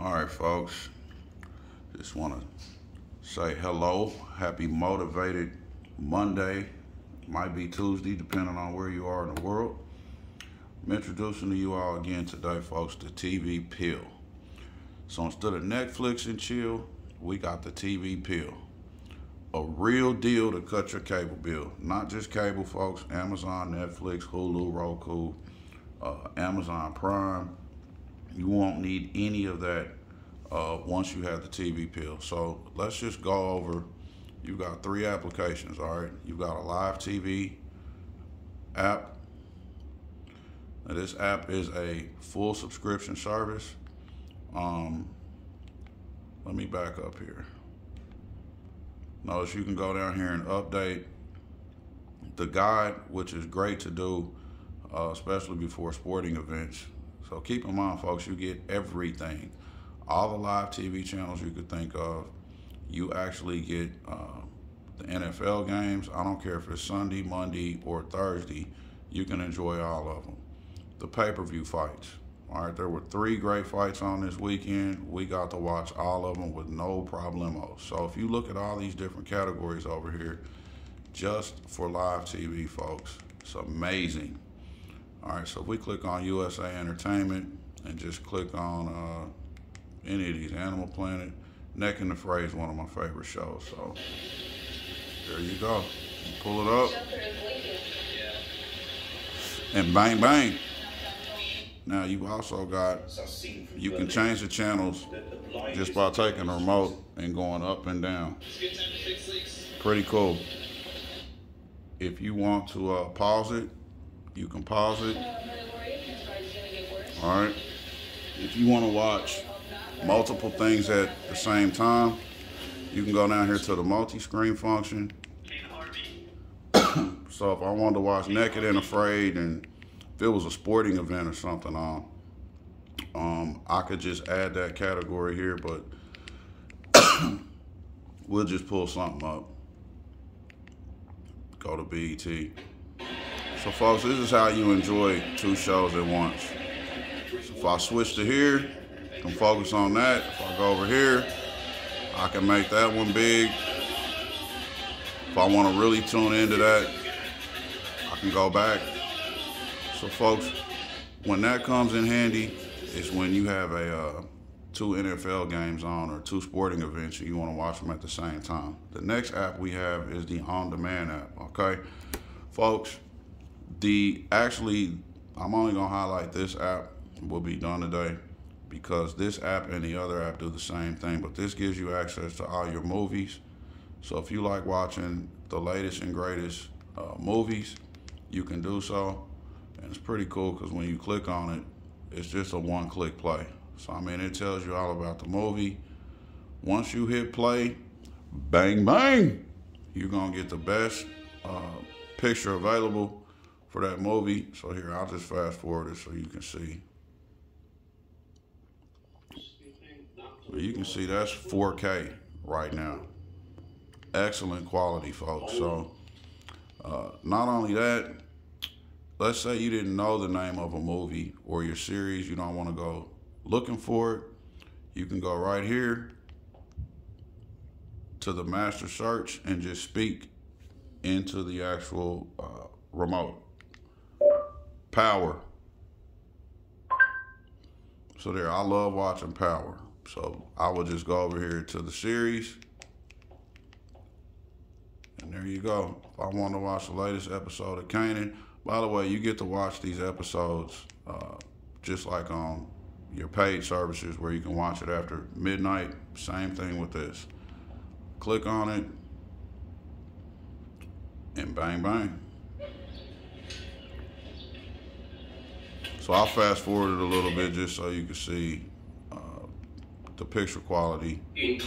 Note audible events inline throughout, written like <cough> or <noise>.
All right, folks. Just want to say hello. Happy motivated Monday. Might be Tuesday, depending on where you are in the world. I'm introducing to you all again today, folks, the TV pill. So instead of Netflix and chill, we got the TV pill. A real deal to cut your cable bill. Not just cable, folks. Amazon, Netflix, Hulu, Roku, uh, Amazon Prime. You won't need any of that uh, once you have the TV pill. So let's just go over. You've got three applications, all right? You've got a live TV app. Now, this app is a full subscription service. Um, let me back up here. Notice you can go down here and update the guide, which is great to do, uh, especially before sporting events. So keep in mind, folks, you get everything all the live TV channels you could think of. You actually get uh, the NFL games. I don't care if it's Sunday, Monday, or Thursday. You can enjoy all of them. The pay-per-view fights. All right, there were three great fights on this weekend. We got to watch all of them with no problemos. So if you look at all these different categories over here, just for live TV, folks, it's amazing. All right, so if we click on USA Entertainment and just click on uh, any of these. Animal Planet, Naked and Afraid is one of my favorite shows. So there you go. You pull it up. And bang, bang. Now you've also got, you can change the channels just by taking the remote and going up and down. Pretty cool. If you want to uh, pause it, you can pause it. All right. If you want to watch multiple things at the same time, you can go down here to the multi-screen function. <coughs> so if I wanted to watch Naked and Afraid and if it was a sporting event or something on, um, I could just add that category here, but <coughs> we'll just pull something up. Go to BET. So folks, this is how you enjoy two shows at once. So if I switch to here, I can focus on that. If I go over here, I can make that one big. If I want to really tune into that, I can go back. So folks, when that comes in handy, is when you have a uh, two NFL games on or two sporting events and you want to watch them at the same time. The next app we have is the on-demand app, okay? Folks, the actually, I'm only gonna highlight this app, We'll be done today because this app and the other app do the same thing, but this gives you access to all your movies. So if you like watching the latest and greatest uh, movies, you can do so. And it's pretty cool because when you click on it, it's just a one click play. So, I mean, it tells you all about the movie. Once you hit play, bang, bang, you're going to get the best uh, picture available for that movie. So, here, I'll just fast forward it so you can see. you can see that's 4K right now. Excellent quality, folks. So, uh, not only that, let's say you didn't know the name of a movie or your series, you don't want to go looking for it. You can go right here to the master search and just speak into the actual uh, remote. Power. So there, I love watching Power. So I will just go over here to the series. And there you go. If I want to watch the latest episode of Kanan, by the way, you get to watch these episodes uh, just like on your paid services where you can watch it after midnight. Same thing with this. Click on it, and bang, bang. So I'll fast forward it a little bit just so you can see the picture quality is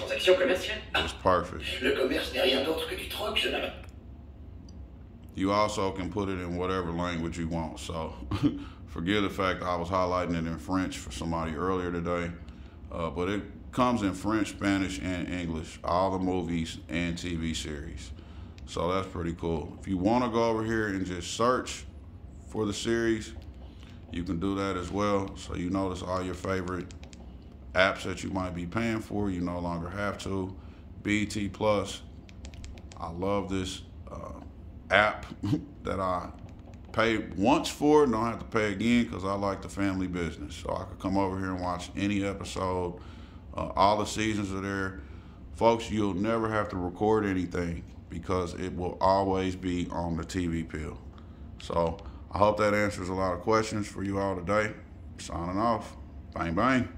perfect. Le commerce n'est rien d'autre que du troc, jeune homme. You also can put it in whatever language you want. So <laughs> forgive the fact I was highlighting it in French for somebody earlier today. Uh, but it comes in French, Spanish, and English, all the movies and TV series. So that's pretty cool. If you want to go over here and just search for the series, you can do that as well. So you notice all your favorite apps that you might be paying for, you no longer have to. BET Plus, I love this uh, app <laughs> that I paid once for, don't have to pay again because I like the family business. So I could come over here and watch any episode. Uh, all the seasons are there. Folks, you'll never have to record anything because it will always be on the TV pill. So I hope that answers a lot of questions for you all today. Signing off. Bang, bang.